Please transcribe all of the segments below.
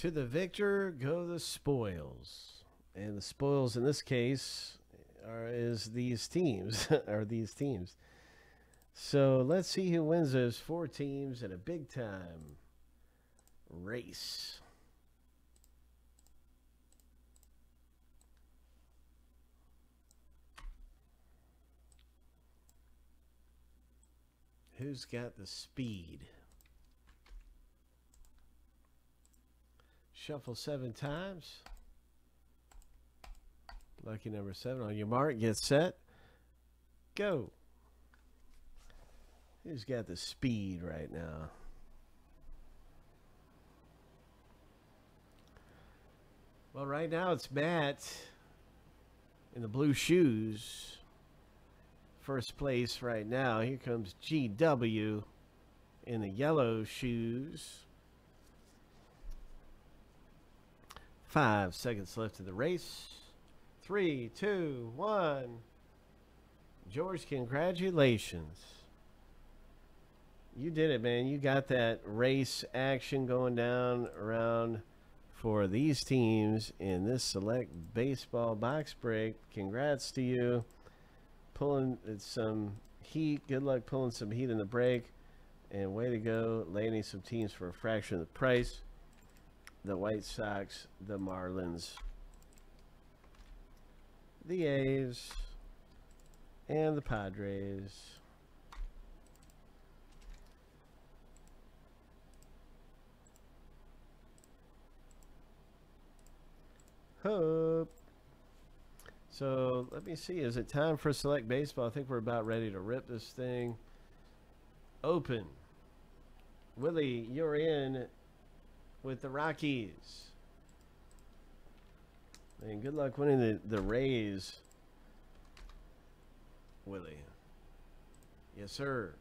To the victor go the spoils. And the spoils in this case are is these teams are these teams. So let's see who wins those four teams in a big time race. Who's got the speed? Shuffle seven times. Lucky number seven. On your mark, get set, go. Who's got the speed right now? Well, right now it's Matt in the blue shoes. First place right now. Here comes GW in the yellow shoes. Five seconds left of the race. Three, two, one. George, congratulations. You did it, man. You got that race action going down around for these teams in this select baseball box break. Congrats to you. Pulling some heat. Good luck pulling some heat in the break. And way to go, landing some teams for a fraction of the price. The White Sox, the Marlins, the A's, and the Padres. Hope. So let me see. Is it time for select baseball? I think we're about ready to rip this thing open. Willie, you're in with the Rockies. And good luck winning the, the Rays, Willie. Yes, sir.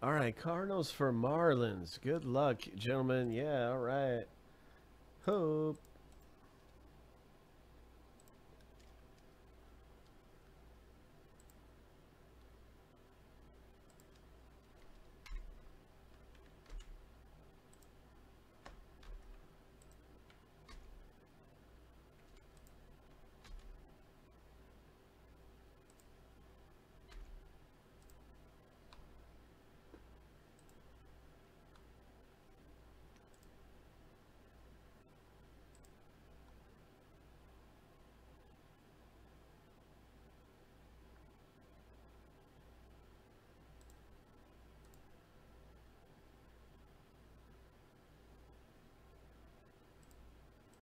All right, Cardinals for Marlins. Good luck, gentlemen. Yeah, all right. Hope.